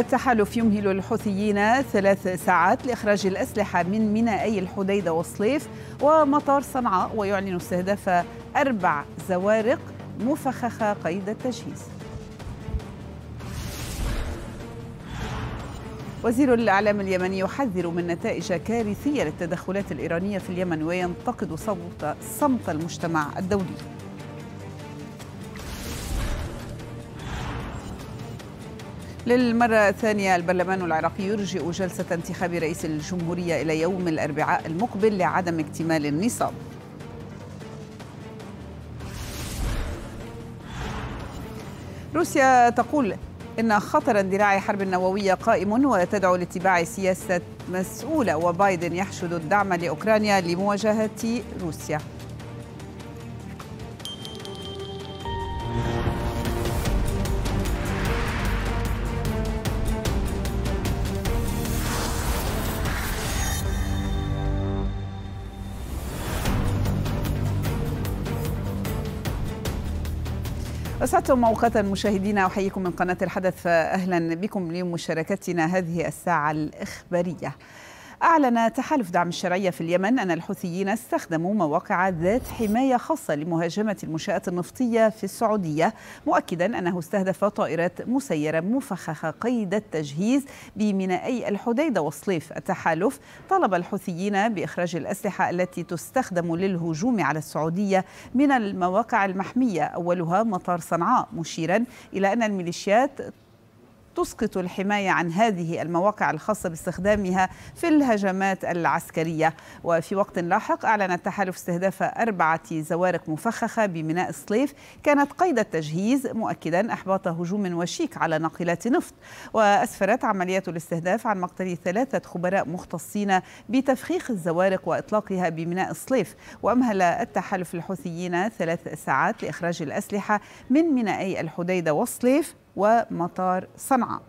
التحالف يمهل الحوثيين ثلاث ساعات لإخراج الأسلحة من مينائي الحديدة وصليف ومطار صنعاء ويعلن استهداف أربع زوارق مفخخة قيد التجهيز. وزير الإعلام اليمني يحذر من نتائج كارثية للتدخلات الإيرانية في اليمن وينتقد صمت المجتمع الدولي. للمرة الثانية البرلمان العراقي يرجئ جلسة انتخاب رئيس الجمهورية إلى يوم الأربعاء المقبل لعدم اكتمال النصاب. روسيا تقول إن خطر اندلاع حرب نووية قائم وتدعو لاتباع سياسة مسؤولة وبايدن يحشد الدعم لأوكرانيا لمواجهة روسيا. أسعدتم أوقاتا مشاهدينا أحييكم من قناة الحدث. فأهلا بكم لمشاركتنا هذه الساعة الإخبارية. أعلن تحالف دعم الشرعية في اليمن أن الحوثيين استخدموا مواقع ذات حماية خاصة لمهاجمة المنشآت النفطية في السعودية مؤكدا أنه استهدف طائرات مسيرة مفخخة قيد التجهيز بمينائي الحديدة وصليف التحالف. طلب الحوثيين بإخراج الأسلحة التي تستخدم للهجوم على السعودية من المواقع المحمية أولها مطار صنعاء مشيرا إلى أن الميليشيات تسقط الحماية عن هذه المواقع الخاصة باستخدامها في الهجمات العسكرية. وفي وقت لاحق أعلن التحالف استهداف أربعة زوارق مفخخة بميناء صليف كانت قيد التجهيز مؤكدا إحباط هجوم وشيك على ناقلات نفط. وأسفرت عمليات الاستهداف عن مقتل ثلاثة خبراء مختصين بتفخيخ الزوارق وإطلاقها بميناء صليف وأمهل التحالف الحوثيين ثلاث ساعات لإخراج الأسلحة من مينائي الحديدة وصليف ومطار صنعاء.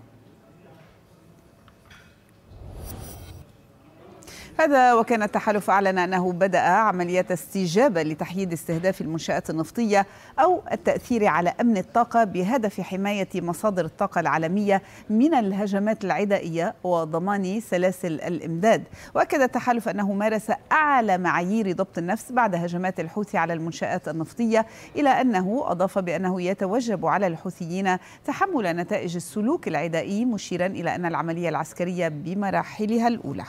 هذا وكان التحالف أعلن أنه بدأ عمليات استجابة لتحييد استهداف المنشآت النفطية أو التأثير على أمن الطاقة بهدف حماية مصادر الطاقة العالمية من الهجمات العدائية وضمان سلاسل الإمداد. وأكد التحالف أنه مارس أعلى معايير ضبط النفس بعد هجمات الحوثي على المنشآت النفطية إلى أنه أضاف بأنه يتوجب على الحوثيين تحمل نتائج السلوك العدائي مشيرا إلى أن العملية العسكرية بمراحلها الأولى.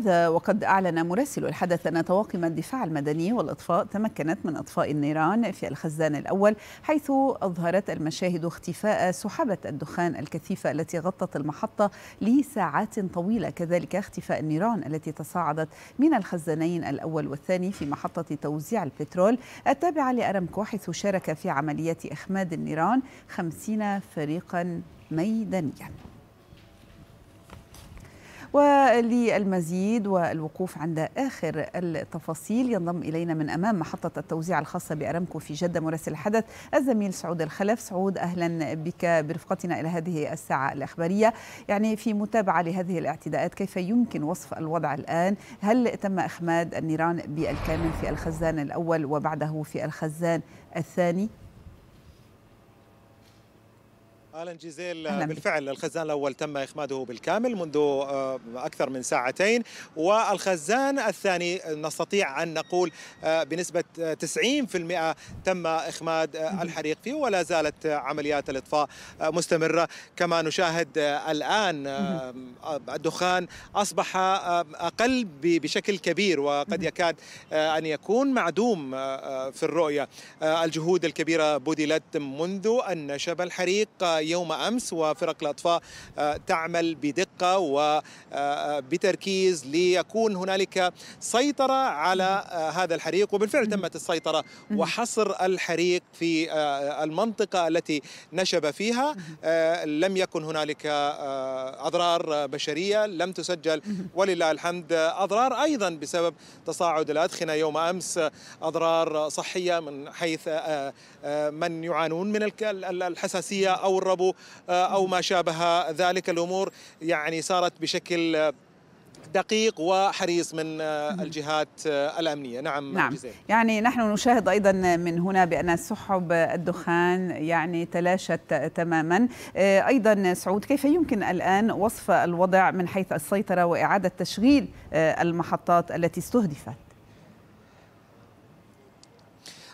هذا وقد أعلن مراسل الحدث أن طواقم الدفاع المدني والإطفاء تمكنت من إطفاء النيران في الخزان الأول حيث أظهرت المشاهد اختفاء سحابة الدخان الكثيفة التي غطت المحطة لساعات طويلة كذلك اختفاء النيران التي تصاعدت من الخزانين الأول والثاني في محطة توزيع البترول. التابعة لأرامكو حيث شارك في عملية إخماد النيران خمسين فريقا ميدانيا. وللمزيد والوقوف عند آخر التفاصيل ينضم إلينا من أمام محطة التوزيع الخاصة بأرامكو في جدة مراسل الحدث الزميل سعود الخلف. سعود أهلا بك برفقتنا إلى هذه الساعة الإخبارية. يعني في متابعة لهذه الاعتداءات كيف يمكن وصف الوضع الآن؟ هل تم إخماد النيران بالكامل في الخزان الأول وبعده في الخزان الثاني؟ أهلا جزيل أهلا بالفعل. الخزان الأول تم إخماده بالكامل منذ آه، أكثر من ساعتين والخزان الثاني نستطيع أن نقول آه، بنسبة 90% تم إخماد الحريق فيه ولا زالت عمليات الإطفاء مستمرة. كما نشاهد الآن الدخان أصبح أقل بشكل كبير وقد يكاد أن يكون معدوم في الرؤية. الجهود الكبيرة بذلت منذ أن نشب الحريق يوم أمس وفرق الأطفاء آه، تعمل بدقة وبتركيز آه، ليكون هنالك سيطرة على آه، هذا الحريق. وبالفعل تمت السيطرة وحصر الحريق في المنطقة التي نشب فيها. لم يكن هنالك أضرار بشرية. لم تسجل ولله الحمد أضرار أيضا بسبب تصاعد الأدخنة. يوم أمس أضرار صحية من حيث من يعانون من الحساسية أو الربو آه، أو ما شابه ذلك. الأمور يعني صارت بشكل دقيق وحريص من آه، الجهات آه، الأمنية. نعم نعم. جزيل. يعني نحن نشاهد أيضا من هنا بأن سحب الدخان يعني تلاشت تماما. أيضا سعود كيف يمكن الآن وصف الوضع من حيث السيطرة وإعادة تشغيل المحطات التي استهدفت؟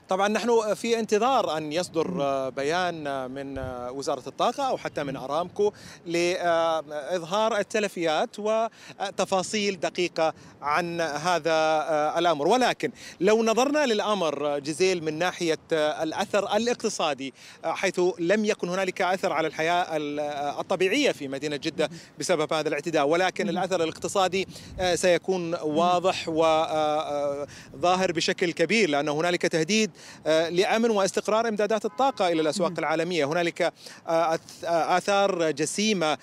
طبعا نحن في انتظار أن يصدر بيان من وزارة الطاقة أو حتى من أرامكو لإظهار التلفيات وتفاصيل دقيقة عن هذا الأمر. ولكن لو نظرنا للأمر جزيل من ناحية الأثر الاقتصادي حيث لم يكن هنالك أثر على الحياة الطبيعية في مدينة جدة بسبب هذا الاعتداء. ولكن الأثر الاقتصادي سيكون واضح وظاهر بشكل كبير لأن هنالك تهديد آه، لأمن واستقرار إمدادات الطاقة إلى الأسواق العالمية، هنالك آه، آه، آثار جسيمة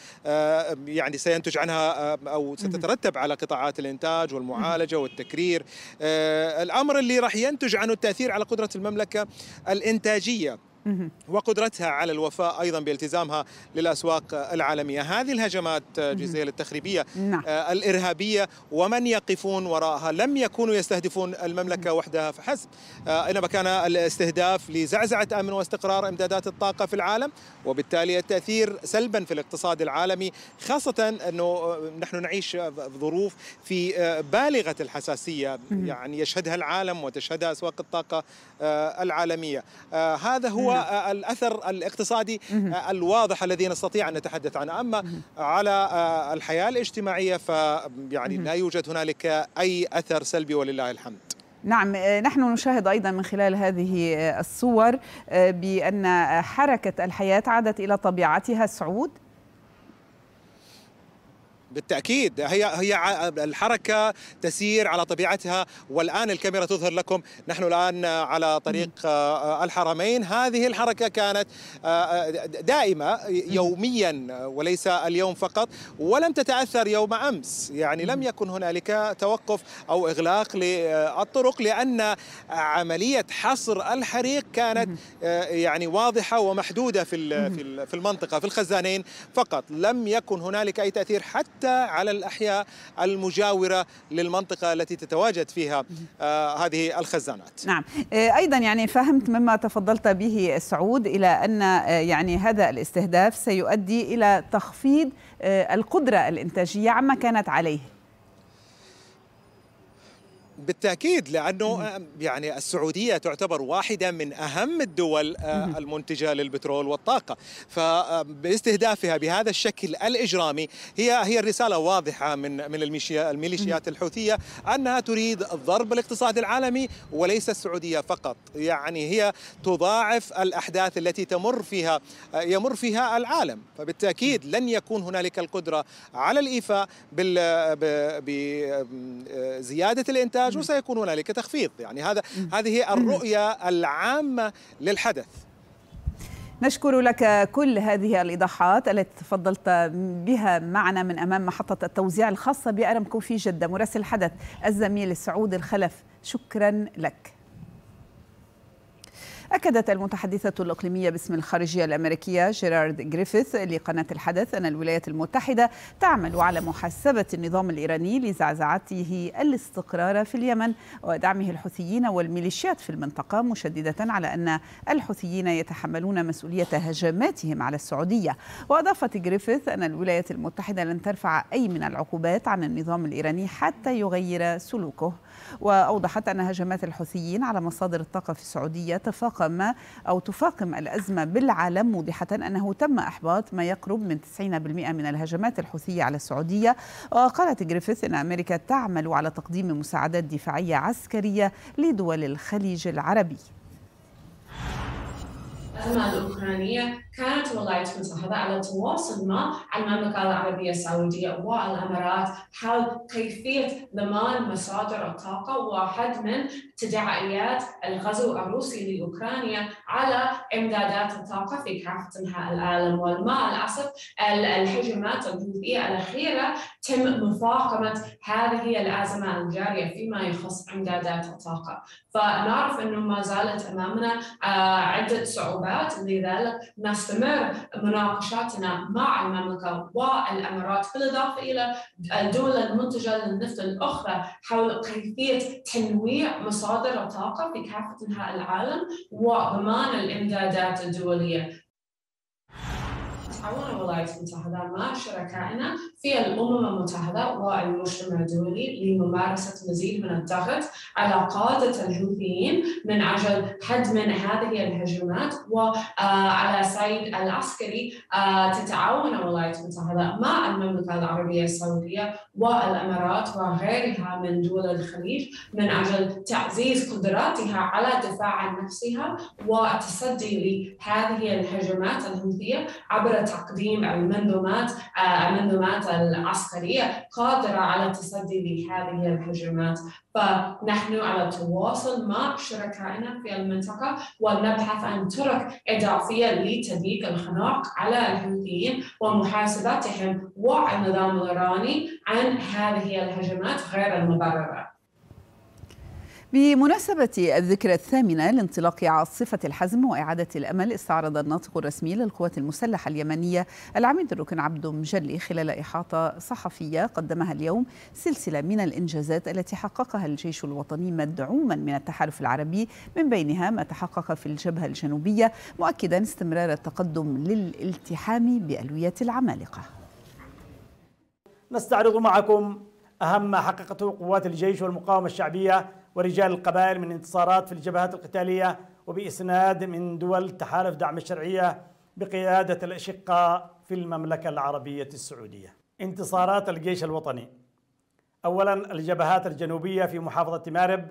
يعني سينتج عنها أو ستترتب على قطاعات الإنتاج والمعالجة والتكرير، الأمر اللي راح ينتج عنه التأثير على قدرة المملكة الإنتاجية. وقدرتها على الوفاء أيضا بالتزامها للأسواق العالمية، هذه الهجمات جزيل التخريبية نعم. آه، الإرهابية ومن يقفون وراءها؟ لم يكونوا يستهدفون المملكة وحدها فحسب، آه، إنما كان الاستهداف لزعزعة أمن واستقرار إمدادات الطاقة في العالم، وبالتالي التأثير سلبا في الاقتصاد العالمي، خاصة أنه آه، نحن نعيش ظروف في بالغة الحساسية يعني يشهدها العالم وتشهدها أسواق الطاقة العالمية، هذا هو نعم. الأثر الاقتصادي الواضح الذي نستطيع أن نتحدث عنه. أما على آه، الحياة الاجتماعية فيعني لا يوجد هنالك أي أثر سلبي ولله الحمد. نعم آه، نحن نشاهد أيضا من خلال هذه آه، الصور بأن حركة الحياة عادت إلى طبيعتها. سعود بالتأكيد. هي هي الحركة تسير على طبيعتها والآن الكاميرا تظهر لكم. نحن الآن على طريق آه، الحرمين. هذه الحركة كانت آه، آه، دائمة يوميا وليس اليوم فقط ولم تتأثر يوم أمس. يعني لم يكن هنالك توقف أو إغلاق للطرق لأن عملية حصر الحريق كانت يعني واضحة ومحدودة في في المنطقة في الخزانين فقط. لم يكن هنالك أي تأثير حتى حتى على الأحياء المجاورة للمنطقة التي تتواجد فيها آه هذه الخزانات. نعم. آه، أيضا يعني فهمت مما تفضلت به سعود إلى أن آه، يعني هذا الاستهداف سيؤدي إلى تخفيض القدرة الإنتاجية عما كانت عليه. بالتأكيد لأنه يعني السعودية تعتبر واحدة من أهم الدول آه، المنتجة للبترول والطاقة. فباستهدافها بهذا الشكل الإجرامي هي هي الرسالة واضحة من من الميليشيات الحوثية أنها تريد ضرب الاقتصاد العالمي وليس السعودية فقط. يعني هي تضاعف الأحداث التي تمر فيها آه، يمر فيها العالم. فبالتأكيد لن يكون هنالك القدرة على الإيفاء بزياده الإنتاج الانتاج وسيكون هنالك تخفيض. يعني هذا هذه الرؤية العامة للحدث. نشكر لك كل هذه الإيضاحات التي تفضلت بها معنا من أمام محطة التوزيع الخاصة بأرمكو في جدة. مراسل الحدث الزميل سعود الخلف شكرا لك. أكدت المتحدثة الإقليمية باسم الخارجية الأمريكية جيرارد جريفيث لقناة الحدث أن الولايات المتحدة تعمل على محاسبة النظام الإيراني لزعزعته الاستقرار في اليمن ودعمه الحوثيين والميليشيات في المنطقة مشددة على أن الحوثيين يتحملون مسؤولية هجماتهم على السعودية. وأضافت جريفيث أن الولايات المتحدة لن ترفع أي من العقوبات عن النظام الإيراني حتى يغير سلوكه. وأوضحت أن هجمات الحوثيين على مصادر الطاقة في السعودية تفاقم أو تفاقم الأزمة بالعالم موضحة أنه تم إحباط ما يقرب من 90% من الهجمات الحوثية على السعودية. وقالت جريفيث أن أمريكا تعمل على تقديم مساعدات دفاعية عسكرية لدول الخليج العربي. الأزمة الأوكرانية كانت الولايات المتحدة على تواصل مع المملكة العربية السعودية والإمارات حول كيفية ضمان مصادر الطاقة وحد من تداعيات الغزو الروسي لأوكرانيا على إمدادات الطاقة في كافة أنحاء العالم. ومع الأسف الهجمات الحوثية الأخيرة تم مفاقمة هذه الأزمة الجارية فيما يخص إمدادات الطاقة. فنعرف أنه ما زالت أمامنا عدة صعوبات لذلك نستمر مناقشاتنا مع المملكة والإمارات بالإضافة إلى الدول المنتجة للنفط الأخرى حول كيفية تنويع مصادر الطاقة في كافة أنحاء العالم وضمان الإمدادات الدولية. تعاون الولايات المتحدة مع شركائنا في الأمم المتحدة والمجتمع الدولي لممارسة مزيد من الضغط على قادة الحوثيين من أجل حد من هذه الهجمات وعلى الصعيد العسكري تتعاون الولايات المتحدة مع المملكة العربية السعودية والإمارات وغيرها من دول الخليج من أجل تعزيز قدراتها على الدفاع عن نفسها والتصدي لهذه الهجمات الحوثية عبر تقديم المنظومات المنظومات العسكرية قادرة على التصدي لهذه الهجمات. فنحن على تواصل مع شركائنا في المنطقة ونبحث عن طرق إضافية لتضييق الخناق على الحوثيين ومحاسبتهم والنظام الإيراني عن هذه الهجمات غير المبررة. بمناسبة الذكرى الثامنة لانطلاق عاصفة الحزم وإعادة الأمل استعرض الناطق الرسمي للقوات المسلحة اليمنية العميد الركن عبد مجلي خلال إحاطة صحفية قدمها اليوم سلسلة من الإنجازات التي حققها الجيش الوطني مدعوما من التحالف العربي من بينها ما تحقق في الجبهة الجنوبية مؤكدا استمرار التقدم للالتحام بألوية العمالقة. نستعرض معكم أهم ما حققته قوات الجيش والمقاومة الشعبية ورجال القبائل من انتصارات في الجبهات القتالية وبإسناد من دول تحالف دعم الشرعية بقيادة الأشقاء في المملكة العربية السعودية. انتصارات الجيش الوطني. أولا الجبهات الجنوبية في محافظة مارب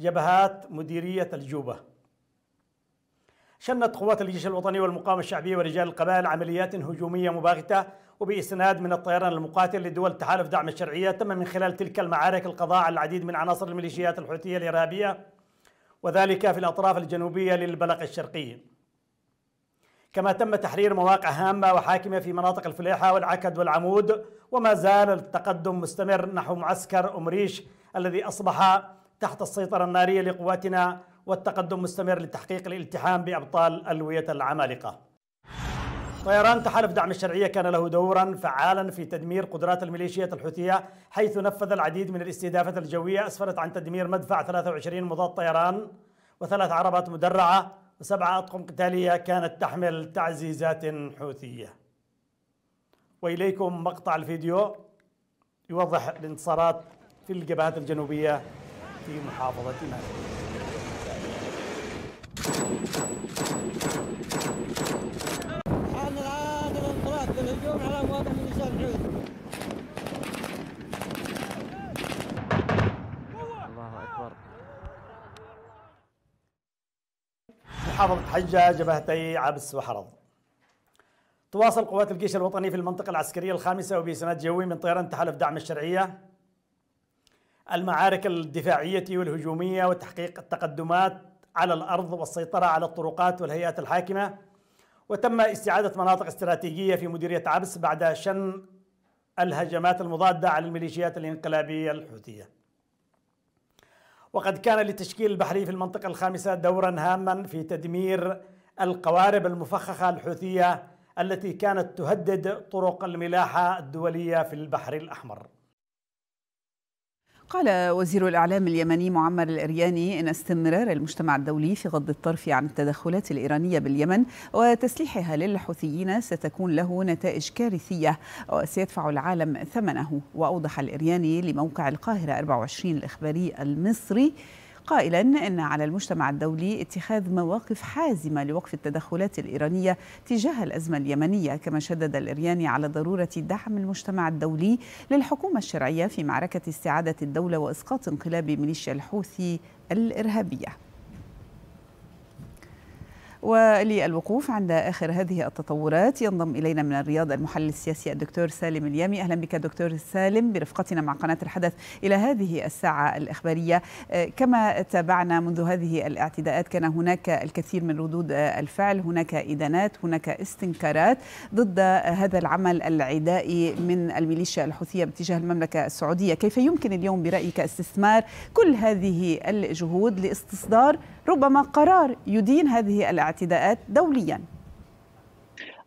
جبهات مديرية الجوبة. شنت قوات الجيش الوطني والمقاومة الشعبية ورجال القبائل عمليات هجومية مباغتة وبإسناد من الطيران المقاتل لدول تحالف دعم الشرعية تم من خلال تلك المعارك القضاء على العديد من عناصر الميليشيات الحوثية الإرهابية وذلك في الأطراف الجنوبية للبلق الشرقي. كما تم تحرير مواقع هامة وحاكمة في مناطق الفليحة والعكد والعمود وما زال التقدم مستمر نحو معسكر أمريش الذي أصبح تحت السيطرة النارية لقواتنا والتقدم مستمر لتحقيق الالتحام بأبطال ألوية العمالقة. طيران تحالف دعم الشرعية كان له دورا فعالا في تدمير قدرات الميليشيات الحوثية حيث نفذ العديد من الاستهدافات الجوية أسفرت عن تدمير مدفع 23 مضاد طيران وثلاث عربات مدرعة وسبعة أطقم قتالية كانت تحمل تعزيزات حوثية. وإليكم مقطع الفيديو يوضح الانتصارات في الجبهات الجنوبية في محافظة مالك حان الآن الانطلاق للهجوم على مواقع ميليشيا الحوثي الله أكبر محافظة حجة جبهتي عبس وحرض. تواصل قوات الجيش الوطني في المنطقة العسكرية الخامسة وبإسناد جوي من طيران تحالف دعم الشرعية. المعارك الدفاعية والهجومية وتحقيق التقدمات على الأرض والسيطرة على الطرقات والهيئات الحاكمة. وتم استعادة مناطق استراتيجية في مديرية عبس بعد شن الهجمات المضادة على الميليشيات الانقلابية الحوثية. وقد كان للتشكيل البحري في المنطقة الخامسة دورا هاما في تدمير القوارب المفخخة الحوثية التي كانت تهدد طرق الملاحة الدولية في البحر الأحمر. قال وزير الإعلام اليمني معمر الإرياني إن استمرار المجتمع الدولي في غض الطرف عن التدخلات الإيرانية باليمن وتسليحها للحوثيين ستكون له نتائج كارثية وسيدفع العالم ثمنه. وأوضح الإرياني لموقع القاهرة 24 الإخباري المصري قائلا إن على المجتمع الدولي اتخاذ مواقف حازمة لوقف التدخلات الإيرانية تجاه الأزمة اليمنية كما شدد الارياني على ضرورة دعم المجتمع الدولي للحكومة الشرعية في معركة استعادة الدولة وإسقاط انقلاب ميليشيا الحوثي الإرهابية. وللوقوف عند آخر هذه التطورات ينضم إلينا من الرياض المحلل السياسي الدكتور سالم اليامي. أهلا بك دكتور سالم برفقتنا مع قناة الحدث إلى هذه الساعة الإخبارية. كما تابعنا منذ هذه الاعتداءات كان هناك الكثير من ردود الفعل هناك إدانات هناك استنكارات ضد هذا العمل العدائي من الميليشيا الحوثية باتجاه المملكة السعودية. كيف يمكن اليوم برأيك استثمار كل هذه الجهود لاستصدار ربما قرار يدين هذه الاعتداءات؟ دوليا.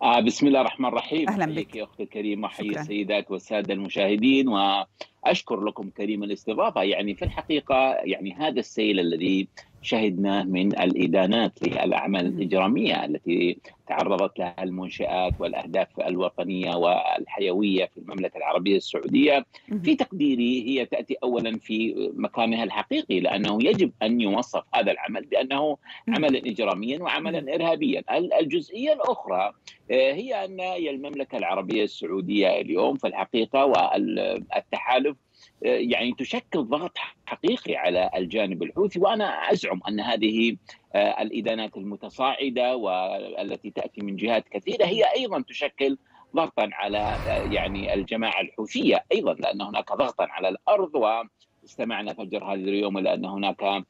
آه بسم الله الرحمن الرحيم. أهلا بك. يا أختي الكريمة حي السيدات والسادة المشاهدين وأشكر لكم كريم الاستضافة. يعني في الحقيقة يعني هذا السيل الذي شهدناه من الإدانات للأعمال الإجرامية التي تعرضت لها المنشآت والأهداف الوطنية والحيوية في المملكة العربية السعودية. في تقديري هي تأتي أولا في مكانها الحقيقي لأنه يجب أن يوصف هذا العمل بأنه عملا إجراميا وعملا إرهابيا. الجزئية الأخرى هي أن المملكة العربية السعودية اليوم في الحقيقة والتحالف يعني تشكل ضغط حقيقي على الجانب الحوثي وأنا أزعم أن هذه الإدانات المتصاعدة والتي تأتي من جهات كثيرة هي أيضا تشكل ضغطا على يعني الجماعة الحوثية أيضا لأن هناك ضغطا على الأرض و استمعنا فجر هذا اليوم إلى ان هناك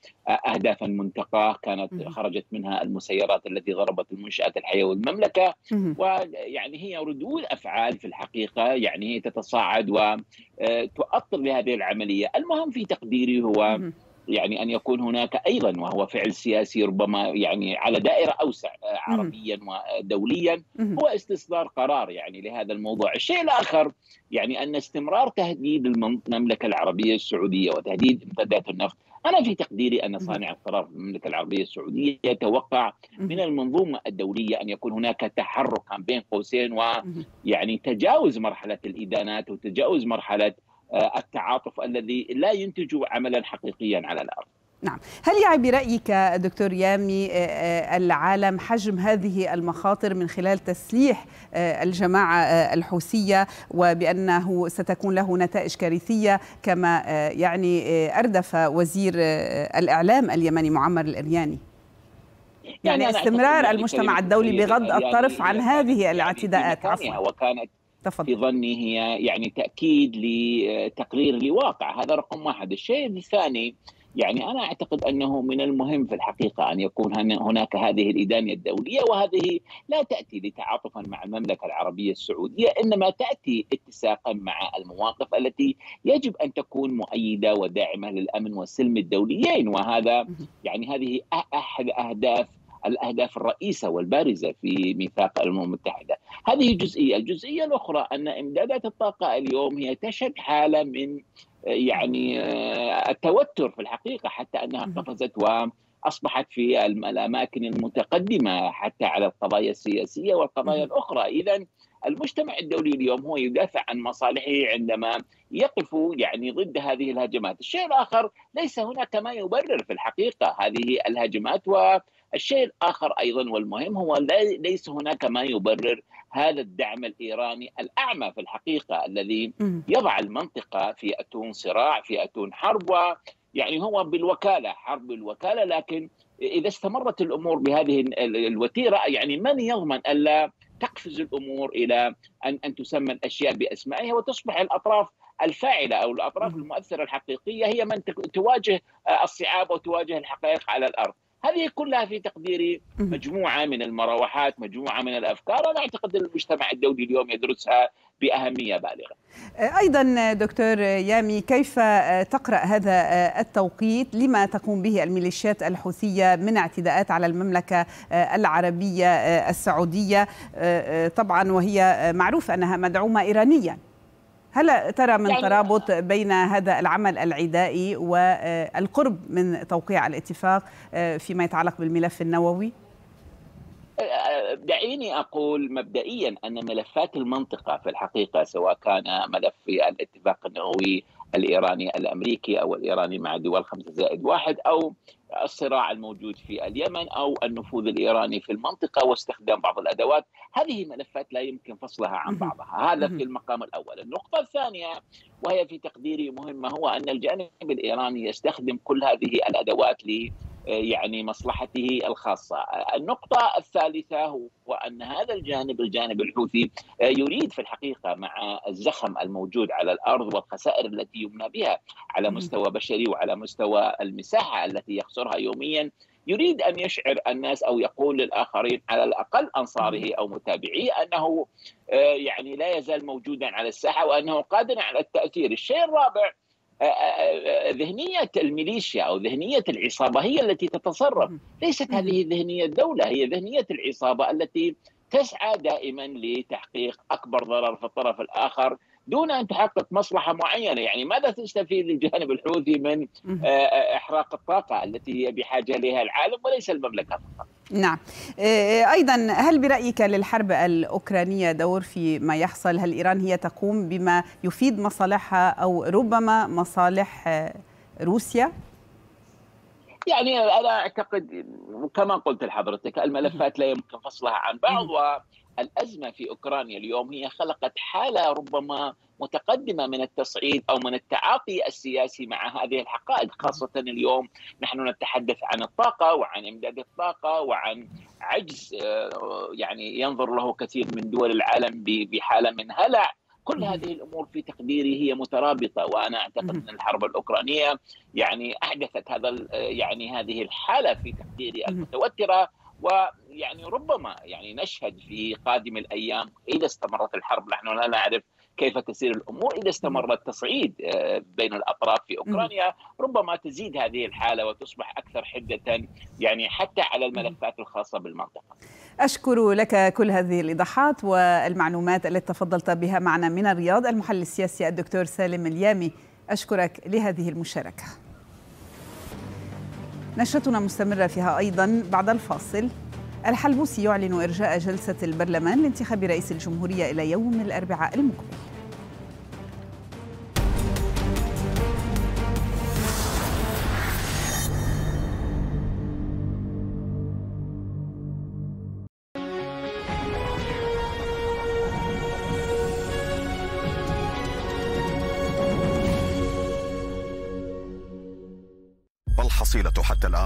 اهدافا منتقاة كانت خرجت منها المسيرات التي ضربت المنشآت الحيويه والمملكه ويعني هي ردود افعال في الحقيقة يعني تتصاعد وتؤطر لهذه العملية، المهم في تقديري هو يعني أن يكون هناك أيضا وهو فعل سياسي ربما يعني على دائرة أوسع عربيا ودوليا هو استصدار قرار يعني لهذا الموضوع، الشيء الآخر يعني أن استمرار تهديد المملكة العربية السعودية وتهديد امتدادات النفط. أنا في تقديري أن صانع القرار في المملكة العربية السعودية يتوقع من المنظومة الدولية أن يكون هناك تحرك بين قوسين ويعني تجاوز مرحلة الإدانات وتجاوز مرحلة التعاطف الذي لا ينتج عملا حقيقيا على الأرض. نعم، هل يعي برأيك دكتور يامي العالم حجم هذه المخاطر من خلال تسليح الجماعة الحوثية وبأنه ستكون له نتائج كارثية كما يعني أردف وزير الإعلام اليمني معمر الارياني؟ يعني, يعني استمرار المجتمع الدولي بغض الطرف عن هذه الاعتداءات عفوا وكانت تفضل. في ظني هي يعني تأكيد لتقرير لواقع هذا رقم واحد. الشيء الثاني يعني أنا أعتقد أنه من المهم في الحقيقة أن يكون هناك هذه الإدانة الدولية وهذه لا تأتي لتعاطفا مع المملكة العربية السعودية إنما تأتي اتساقا مع المواقف التي يجب أن تكون مؤيدة وداعمة للأمن والسلم الدوليين. وهذا يعني هذه أحد أهداف الأهداف الرئيسة والبارزة في ميثاق الأمم المتحدة. هذه جزئية، الجزئية الأخرى أن إمدادات الطاقة اليوم هي تشهد حالة من يعني التوتر في الحقيقة حتى أنها قفزت وأصبحت في الأماكن المتقدمة حتى على القضايا السياسية والقضايا الأخرى، اذا المجتمع الدولي اليوم هو يدافع عن مصالحه عندما يقف يعني ضد هذه الهجمات، الشيء الآخر ليس هناك ما يبرر في الحقيقة هذه الهجمات و الشيء الآخر أيضا والمهم هو ليس هناك ما يبرر هذا الدعم الإيراني الأعمى في الحقيقة الذي يضع المنطقة في أتون صراع في أتون حرب يعني هو بالوكالة حرب بالوكالة لكن إذا استمرت الأمور بهذه الوتيرة يعني من يضمن ألا تقفز الأمور إلى أن, أن تسمى الأشياء بأسمائها وتصبح الأطراف الفاعلة أو الأطراف المؤثرة الحقيقية هي من تواجه الصعاب وتواجه الحقائق على الأرض. هذه كلها في تقديري مجموعة من المراوحات مجموعة من الأفكار أنا أعتقد المجتمع الدولي اليوم يدرسها بأهمية بالغة. أيضا دكتور يامي كيف تقرأ هذا التوقيت لما تقوم به الميليشيات الحوثية من اعتداءات على المملكة العربية السعودية طبعا وهي معروف أنها مدعومة ايرانيا. هل ترى من يعني ترابط بين هذا العمل العدائي والقرب من توقيع الاتفاق فيما يتعلق بالملف النووي؟ دعيني أقول مبدئيا أن ملفات المنطقة في الحقيقة سواء كان ملف الاتفاق النووي الإيراني الأمريكي أو الإيراني مع دول خمسة زائد واحد أو الصراع الموجود في اليمن أو النفوذ الإيراني في المنطقة واستخدام بعض الأدوات، هذه ملفات لا يمكن فصلها عن بعضها، هذا في المقام الأول، النقطة الثانية وهي في تقديري مهمة هو أن الجانب الإيراني يستخدم كل هذه الأدوات يعني مصلحته الخاصة. النقطة الثالثة هو أن هذا الجانب الجانب الحوثي يريد في الحقيقة مع الزخم الموجود على الأرض والخسائر التي يمنى بها على مستوى بشري وعلى مستوى المساحة التي يخسرها يوميا يريد أن يشعر الناس أو يقول للاخرين على الأقل أنصاره أو متابعيه أنه يعني لا يزال موجودا على الساحة وأنه قادر على التأثير، الشيء الرابع ذهنية الميليشيا أو ذهنية العصابة هي التي تتصرف، ليست هذه ذهنية الدولة، هي ذهنية العصابة التي تسعى دائما لتحقيق أكبر ضرر في الطرف الآخر دون أن تحقق مصلحة معينة، يعني ماذا تستفيد الجانب الحوثي من إحراق الطاقة التي هي بحاجة اليها العالم وليس المملكة فقط. نعم. أيضا هل برأيك للحرب الأوكرانية دور في ما يحصل؟ هل إيران هي تقوم بما يفيد مصالحها أو ربما مصالح روسيا؟ يعني أنا أعتقد كما قلت لحضرتك الملفات لا يمكن فصلها عن بعض والازمه في أوكرانيا اليوم هي خلقت حالة ربما متقدمة من التصعيد أو من التعاطي السياسي مع هذه الحقائق خاصة اليوم نحن نتحدث عن الطاقة وعن إمداد الطاقة وعن عجز يعني ينظر له كثير من دول العالم بحالة من هلع. كل هذه الأمور في تقديري هي مترابطة وأنا أعتقد أن الحرب الأوكرانية يعني أحدثت هذا يعني هذه الحالة في تقديري المتوترة. ويعني ربما يعني نشهد في قادم الأيام إذا استمرت الحرب نحن لا نعرف كيف تسير الأمور إذا استمر التصعيد بين الأطراف في أوكرانيا ربما تزيد هذه الحالة وتصبح أكثر حدة يعني حتى على الملفات الخاصة بالمنطقة. أشكر لك كل هذه الإيضاحات والمعلومات التي تفضلت بها معنا من الرياض المحلل السياسي الدكتور سالم اليامي أشكرك لهذه المشاركة. نشرتنا مستمرة فيها أيضا بعد الفاصل. الحلبوسي يعلن إرجاء جلسة البرلمان لانتخاب رئيس الجمهورية إلى يوم الأربعاء المقبل.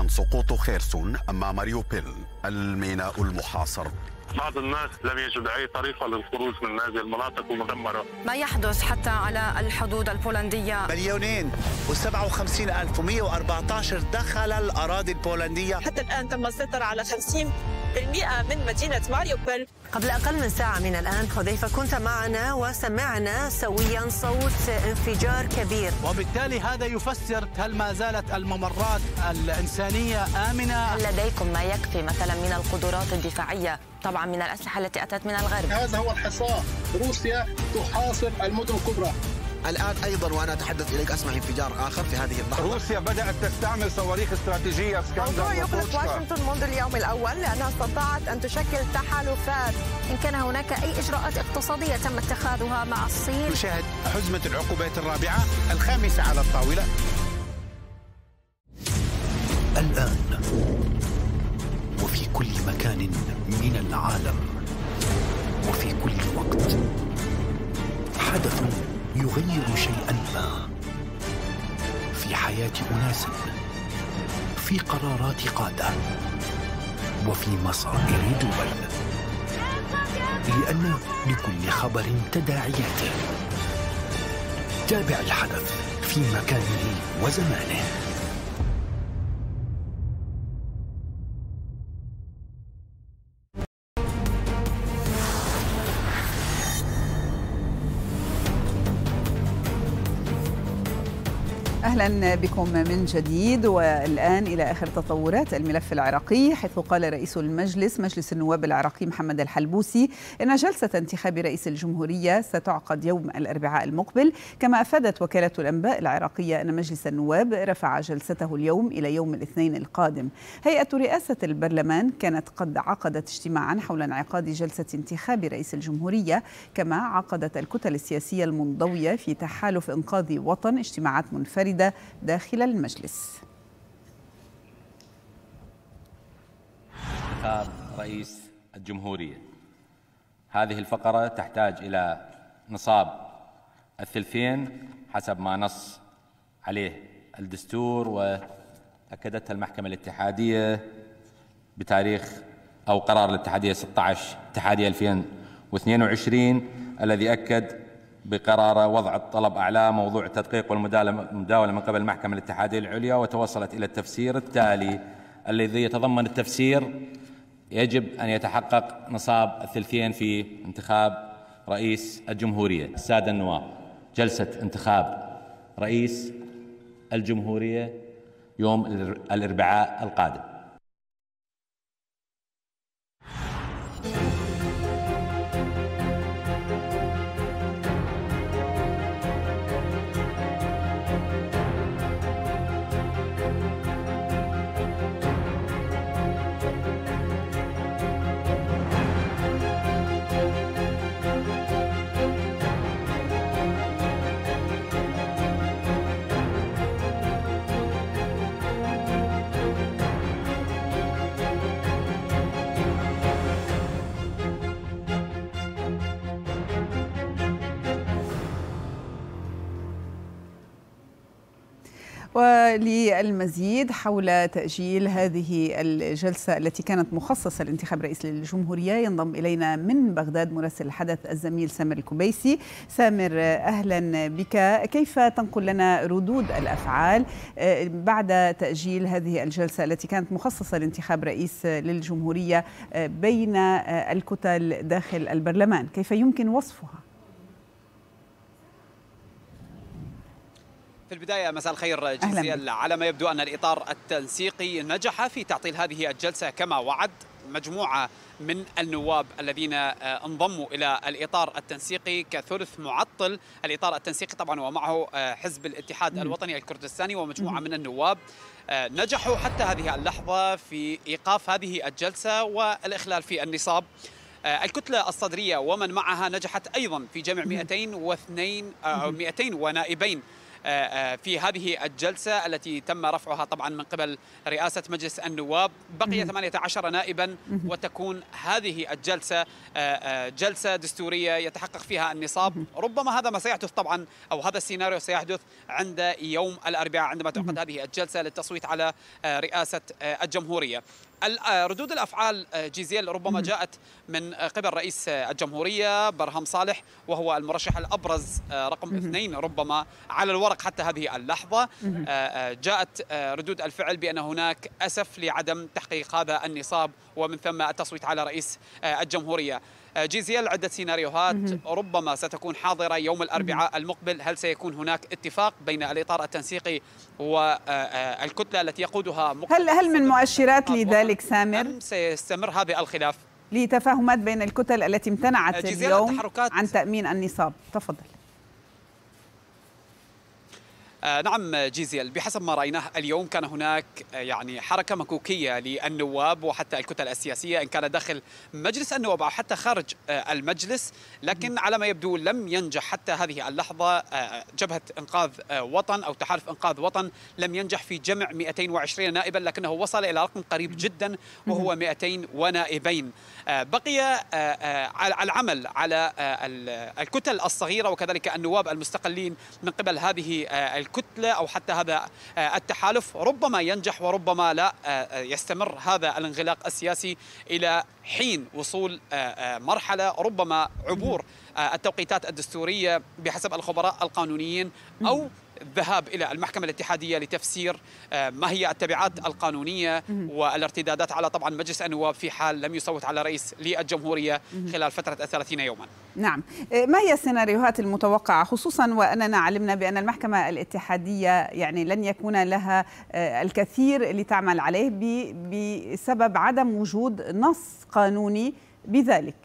سقوط خيرسون أمام ماريوبيل الميناء المحاصر. بعض الناس لم يجد أي طريقة للخروج من هذه المناطق المدمرة. ما يحدث حتى على الحدود البولندية. مليونين و57 ألف و114 دخل الأراضي البولندية. حتى الآن تم السيطرة على 50% من مدينة ماريوبيل قبل أقل من ساعة من الآن حذيفة كنت معنا وسمعنا سويا صوت انفجار كبير. وبالتالي هذا يفسر هل ما زالت الممرات الإنسانية آمنة؟ لديكم ما يكفي مثلا من القدرات الدفاعية طبعا من الأسلحة التي أتت من الغرب. هذا هو الحصار. روسيا تحاصر المدن الكبرى. الآن أيضا وأنا أتحدث إليك أسمع انفجار آخر في هذه اللحظة روسيا بدأت تستعمل صواريخ استراتيجية اسكندر موضوع يقلق واشنطن منذ اليوم الأول لأنها استطاعت أن تشكل تحالفات. إن كان هناك أي إجراءات اقتصادية تم اتخاذها مع الصين. نشاهد حزمة العقوبات الرابعة الخامسة على الطاولة. الآن وفي كل مكان من العالم وفي كل وقت حدث يغير شيئا ما. في حياة أناس في قرارات قادة وفي مصائر دول. لأن لكل خبر تداعياته تابع الحدث في مكانه وزمانه. أهلا بكم من جديد والآن إلى آخر تطورات الملف العراقي حيث قال رئيس المجلس مجلس النواب العراقي محمد الحلبوسي إن جلسة انتخاب رئيس الجمهورية ستعقد يوم الأربعاء المقبل. كما أفادت وكالة الأنباء العراقية أن مجلس النواب رفع جلسته اليوم إلى يوم الاثنين القادم. هيئة رئاسة البرلمان كانت قد عقدت اجتماعا حول انعقاد جلسة انتخاب رئيس الجمهورية كما عقدت الكتل السياسية المنضوية في تحالف إنقاذ وطن اجتماعات منفردة داخل المجلس. انتخاب رئيس الجمهورية. هذه الفقرة تحتاج إلى نصاب الثلثين حسب ما نص عليه الدستور وأكدتها المحكمة الاتحادية بتاريخ أو قرار الاتحادية 16 اتحادية 2022 الذي أكد بقرار وضع الطلب أعلى موضوع التدقيق والمداولة من قبل المحكمة الاتحادية العليا وتوصلت إلى التفسير التالي الذي يتضمن التفسير يجب أن يتحقق نصاب الثلثين في انتخاب رئيس الجمهورية. السادة النواب جلسة انتخاب رئيس الجمهورية يوم الأربعاء القادم. وللمزيد حول تأجيل هذه الجلسة التي كانت مخصصة لانتخاب رئيس للجمهورية. ينضم إلينا من بغداد مراسل الحدث الزميل سامر الكبيسي سامر أهلا بك. كيف تنقل لنا ردود الأفعال بعد تأجيل هذه الجلسة التي كانت مخصصة لانتخاب رئيس للجمهورية بين الكتل داخل البرلمان؟ كيف يمكن وصفها؟ في البداية مساء الخير جزيل على ما يبدو أن الإطار التنسيقي نجح في تعطيل هذه الجلسة. كما وعد مجموعة من النواب الذين انضموا إلى الإطار التنسيقي كثلث معطل. الإطار التنسيقي طبعا ومعه حزب الاتحاد الوطني الكردستاني ومجموعة من النواب نجحوا حتى هذه اللحظة في إيقاف هذه الجلسة والإخلال في النصاب. الكتلة الصدرية ومن معها نجحت أيضا في جمع 202 أو 200 ونائبين. في هذه الجلسة التي تم رفعها طبعا من قبل رئاسة مجلس النواب. بقي 18 نائبا وتكون هذه الجلسة جلسة دستورية يتحقق فيها النصاب. ربما هذا ما سيحدث طبعا أو هذا السيناريو سيحدث عند يوم الأربعاء عندما تعقد هذه الجلسة للتصويت على رئاسة الجمهورية. ردود الأفعال جيزيل ربما جاءت من قبل رئيس الجمهورية برهم صالح وهو المرشح الأبرز رقم اثنين ربما على الورق حتى هذه اللحظة. جاءت ردود الفعل بأن هناك أسف لعدم تحقيق هذا النصاب ومن ثم التصويت على رئيس الجمهورية. جيزيل عدة سيناريوهات. ربما ستكون حاضرة يوم الأربعاء المقبل. هل سيكون هناك اتفاق بين الإطار التنسيقي والكتلة التي يقودها هل هل من مؤشرات لذلك سامر؟ سيستمر هذا الخلاف لتفاهمات بين الكتل التي امتنعت اليوم عن تأمين النصاب. تفضل. آه نعم جيزيل بحسب ما رأيناه اليوم كان هناك يعني حركة مكوكية للنواب وحتى الكتل السياسية إن كان داخل مجلس النواب أو حتى خارج آه المجلس. لكن على ما يبدو لم ينجح حتى هذه اللحظة آه جبهة إنقاذ وطن أو تحالف إنقاذ وطن لم ينجح في جمع 220 نائبا لكنه وصل إلى رقم قريب جدا وهو 200 ونائبين. بقي العمل على الكتل الصغيرة وكذلك النواب المستقلين من قبل هذه الكتلة أو حتى هذا التحالف. ربما ينجح وربما لا يستمر هذا الانغلاق السياسي إلى حين وصول مرحلة ربما عبور التوقيتات الدستورية بحسب الخبراء القانونيين أو الذهاب إلى المحكمة الاتحادية لتفسير ما هي التبعات القانونية والارتدادات على طبعا مجلس النواب في حال لم يصوت على رئيس للجمهورية خلال فترة الثلاثين يوما. نعم، ما هي السيناريوهات المتوقعة؟ خصوصا وأننا علمنا بأن المحكمة الاتحادية يعني لن يكون لها الكثير لتعمل عليه بسبب عدم وجود نص قانوني بذلك.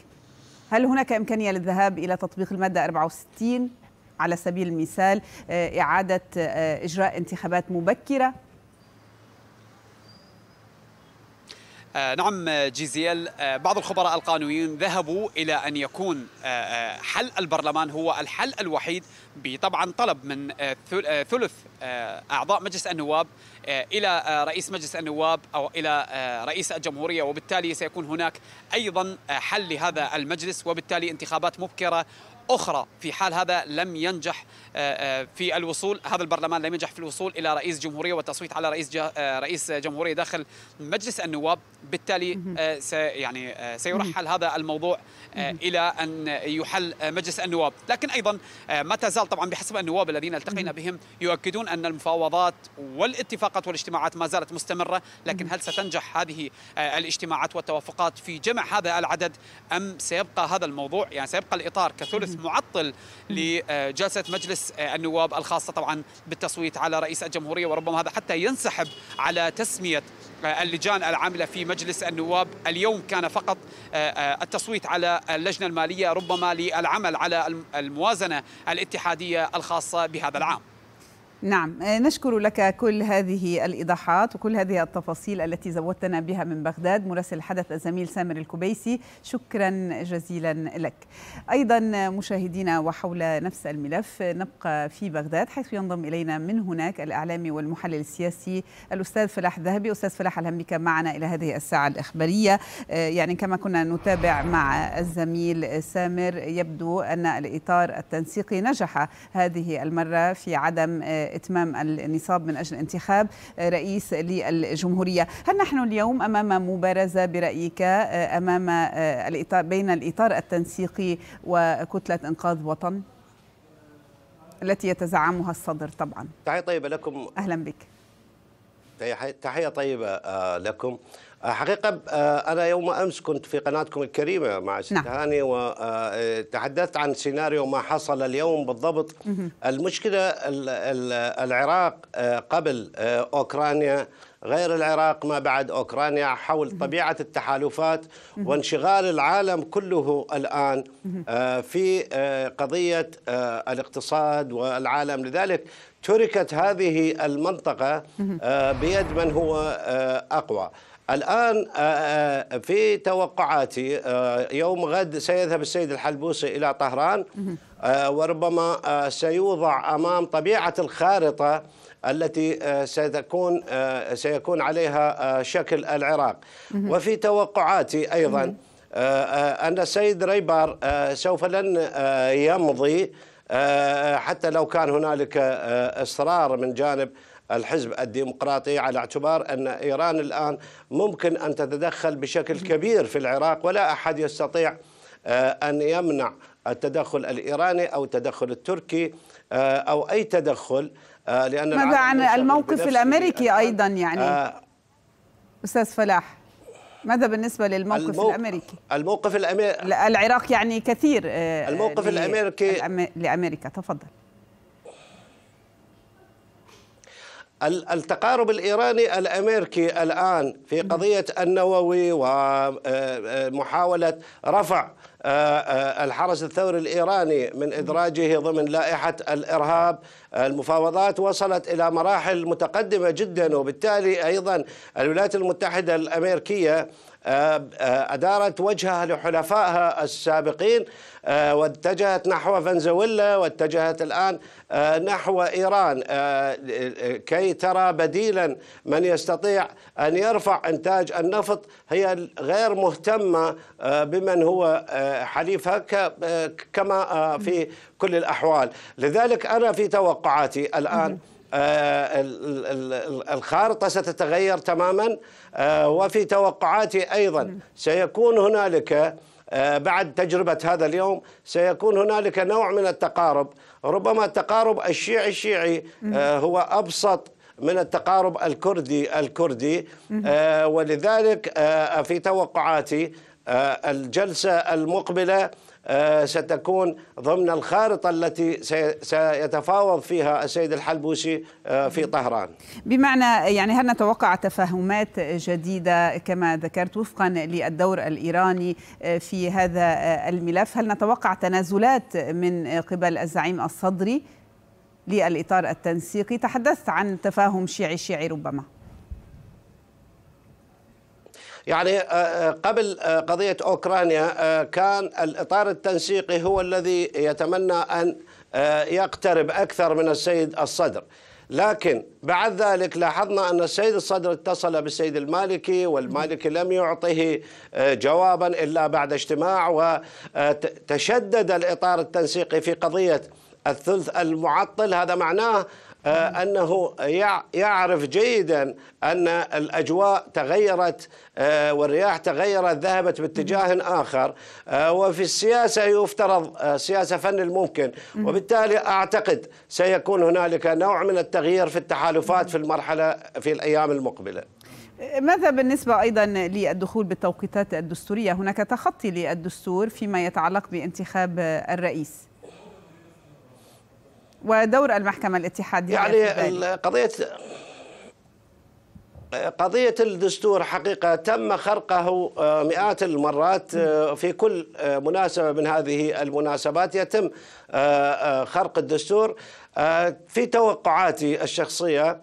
هل هناك إمكانية للذهاب إلى تطبيق المادة 64 على سبيل المثال إعادة إجراء انتخابات مبكرة؟ نعم جيزيل بعض الخبراء القانونيين ذهبوا إلى أن يكون حل البرلمان هو الحل الوحيد بطبعا طلب من ثلث أعضاء مجلس النواب إلى رئيس مجلس النواب أو إلى رئيس الجمهورية. وبالتالي سيكون هناك أيضا حل لهذا المجلس. وبالتالي انتخابات مبكرة. أخرى في حال هذا لم ينجح في الوصول هذا البرلمان لم ينجح في الوصول إلى رئيس جمهورية والتصويت على رئيس رئيس جمهورية داخل مجلس النواب. بالتالي يعني سيرحل هذا الموضوع إلى أن يحل مجلس النواب. لكن أيضا ما تزال طبعا بحسب النواب الذين التقينا بهم يؤكدون أن المفاوضات والاتفاقات والاجتماعات ما زالت مستمرة. لكن هل ستنجح هذه الاجتماعات والتوافقات في جمع هذا العدد أم سيبقى هذا الموضوع؟ يعني سيبقى الإطار كثلث معطل لجلسة مجلس النواب الخاصة طبعا بالتصويت على رئيس الجمهورية. وربما هذا حتى ينسحب على تسمية اللجان العاملة في مجلس النواب. اليوم كان فقط التصويت على اللجنة المالية ربما للعمل على الموازنة الاتحادية الخاصة بهذا العام. نعم. نشكر لك كل هذه الإيضاحات وكل هذه التفاصيل التي زودتنا بها من بغداد. مراسل الحدث الزميل سامر الكبيسي شكرا جزيلا لك. أيضا مشاهدينا وحول نفس الملف نبقى في بغداد حيث ينضم إلينا من هناك الإعلامي والمحلل السياسي الأستاذ فلاح الذهبي. أستاذ فلاح الهم بك معنا إلى هذه الساعة الإخبارية. يعني كما كنا نتابع مع الزميل سامر يبدو أن الإطار التنسيقي نجح هذه المرة في عدم إتمام النصاب من أجل انتخاب رئيس للجمهورية. هل نحن اليوم أمام مبارزة برأيك أمام الإطار بين الإطار التنسيقي وكتلة إنقاذ وطن التي يتزعمها الصدر طبعا؟ تحية طيبة لكم. أهلا بك. تحية طيبة لكم. حقيقة أنا يوم أمس كنت في قناتكم الكريمة مع ست هاني وتحدثت عن سيناريو ما حصل اليوم بالضبط. المشكلة العراق قبل أوكرانيا غير العراق ما بعد أوكرانيا حول طبيعة التحالفات وانشغال العالم كله الآن في قضية الاقتصاد والعالم. لذلك تركت هذه المنطقة بيد من هو أقوى. الآن في توقعاتي يوم غد سيذهب السيد الحلبوسي إلى طهران وربما سيوضع أمام طبيعة الخارطة التي ستكون سيكون عليها شكل العراق. وفي توقعاتي أيضا أن السيد ريبار سوف لن يمضي حتى لو كان هنالك إصرار من جانب الحزب الديمقراطي على اعتبار أن إيران الآن ممكن أن تتدخل بشكل كبير في العراق ولا أحد يستطيع أن يمنع التدخل الإيراني أو التدخل التركي أو أي تدخل لأن ماذا عن الموقف الأمريكي أيضا يعني؟ آه أستاذ فلاح ماذا بالنسبة للموقف الموقف الأمريكي؟ الموقف الأمريكي العراق يعني كثير الموقف الأمريكي لأمريكا تفضل. التقارب الإيراني الأمريكي الآن في قضية النووي ومحاولة رفع الحرس الثوري الإيراني من إدراجه ضمن لائحة الإرهاب المفاوضات وصلت إلى مراحل متقدمة جدا وبالتالي أيضا الولايات المتحدة الأمريكية أدارت وجهها لحلفائها السابقين واتجهت نحو فنزويلا واتجهت الآن نحو إيران. كي ترى بديلا من يستطيع أن يرفع إنتاج النفط هي غير مهتمة بمن هو حليفها كما في كل الأحوال. لذلك أنا في توقعاتي الآن الخارطة ستتغير تماما وفي توقعاتي أيضا سيكون هنالك بعد تجربة هذا اليوم سيكون هنالك نوع من التقارب. ربما التقارب الشيعي الشيعي هو أبسط من التقارب الكردي الكردي. ولذلك في توقعاتي الجلسة المقبلة آه، ستكون ضمن الخارطة التي سيتفاوض فيها السيد الحلبوسي آه، في طهران. بمعنى يعني هل نتوقع تفاهمات جديدة كما ذكرت وفقا للدور الإيراني آه، في هذا الملف؟ هل نتوقع تنازلات من قبل الزعيم الصدري للإطار التنسيقي؟ تحدثت عن تفاهم شيعي شيعي ربما. يعني آه، آه، قبل آه، قضية أوكرانيا كان الإطار التنسيقي هو الذي يتمنى أن يقترب أكثر من السيد الصدر. لكن بعد ذلك لاحظنا أن السيد الصدر اتصل بالسيد المالكي والمالكي لم يعطه جوابا إلا بعد اجتماع وتشدد الإطار التنسيقي في قضية الثلث المعطل. هذا معناه أنه يعرف جيدا أن الأجواء تغيرت آه، والرياح تغيرت ذهبت باتجاه آخر آه، وفي السياسة يفترض سياسة فن الممكن. وبالتالي أعتقد سيكون هنالك نوع من التغيير في التحالفات في المرحلة في الأيام المقبلة. ماذا بالنسبة أيضا للدخول بالتوقيتات الدستورية؟ هناك تخطي للدستور فيما يتعلق بانتخاب الرئيس. ودور المحكمة الاتحادية يعني قضية قضية الدستور حقيقة تم خرقه آه، مئات المرات آه، في كل آه، مناسبة من هذه المناسبات يتم خرق الدستور. في توقعاتي الشخصية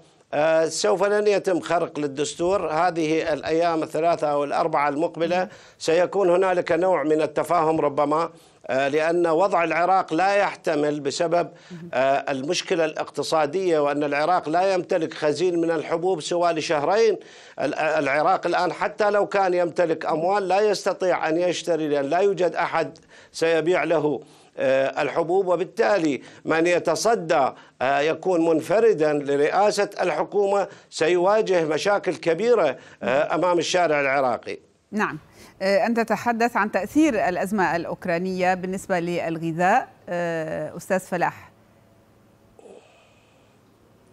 سوف لن يتم خرق للدستور. هذه الأيام الثلاثة أو الأربعة المقبلة سيكون هنالك نوع من التفاهم ربما لأن وضع العراق لا يحتمل بسبب آه، المشكلة الاقتصادية وأن العراق لا يمتلك خزين من الحبوب سوى لشهرين. العراق الآن حتى لو كان يمتلك أموال لا يستطيع أن يشتري لأن لا يوجد أحد سيبيع له آه، الحبوب. وبالتالي من يتصدى يكون منفردا لرئاسة الحكومة سيواجه مشاكل كبيرة أمام الشارع العراقي. نعم. آه، أنت تتحدث عن تأثير الأزمة الأوكرانية بالنسبة للغذاء. آه، أستاذ فلاح.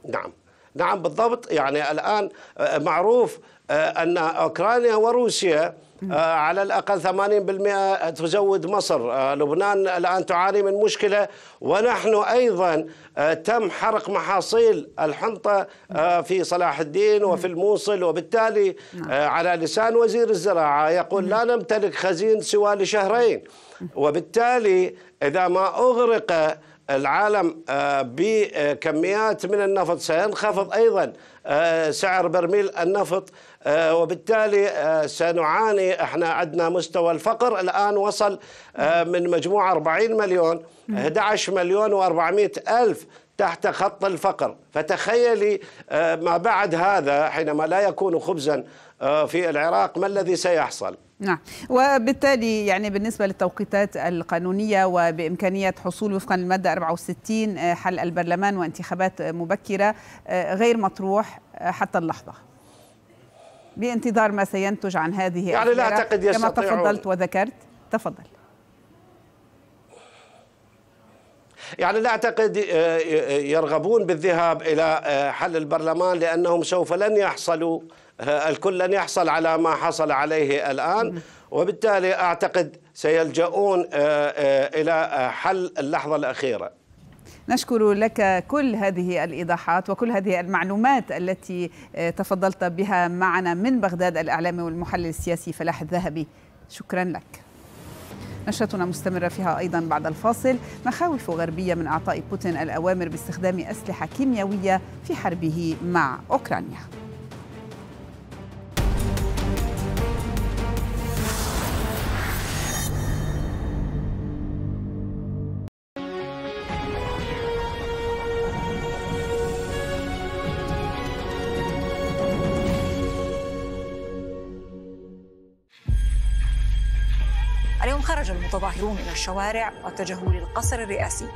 نعم. نعم بالضبط. يعني الآن آه، معروف أن أوكرانيا وروسيا على الأقل 80% تزود مصر. آه، لبنان الآن تعاني من مشكلة ونحن أيضا آه، تم حرق محاصيل الحنطة في صلاح الدين وفي الموصل وبالتالي نعم. على لسان وزير الزراعة يقول لا نمتلك خزين سوى لشهرين. وبالتالي إذا ما أغرق العالم بكميات من النفط سينخفض أيضا سعر برميل النفط. آه، وبالتالي آه، سنعاني. إحنا عندنا مستوى الفقر. الآن وصل آه، من مجموعه 40 مليون 11 مليون و400 ألف تحت خط الفقر. فتخيلي ما بعد هذا حينما لا يكون خبزا في العراق ما الذي سيحصل؟ نعم. وبالتالي يعني بالنسبة للتوقيتات القانونية وبإمكانية حصول وفقا للمادة 64 حل البرلمان وانتخابات مبكرة غير مطروح حتى اللحظة. بانتظار ما سينتج عن هذه يعني لا أعتقد كما تفضلت وذكرت. تفضل. يعني لا أعتقد آه، آه، يرغبون بالذهاب إلى آه، حل البرلمان لأنهم سوف لن يحصلوا الكل لن يحصل على ما حصل عليه الآن. وبالتالي أعتقد سيلجؤون إلى حل اللحظة الأخيرة. نشكر لك كل هذه الإيضاحات وكل هذه المعلومات التي آه، تفضلت بها معنا من بغداد الإعلامي والمحلل السياسي فلاح الذهبي. شكرا لك. نشرتنا مستمرة فيها أيضا بعد الفاصل. مخاوف غربية من أعطاء بوتين الأوامر باستخدام أسلحة كيميائية في حربه مع أوكرانيا. المتظاهرون إلى الشوارع واتجهوا للقصر الرئاسي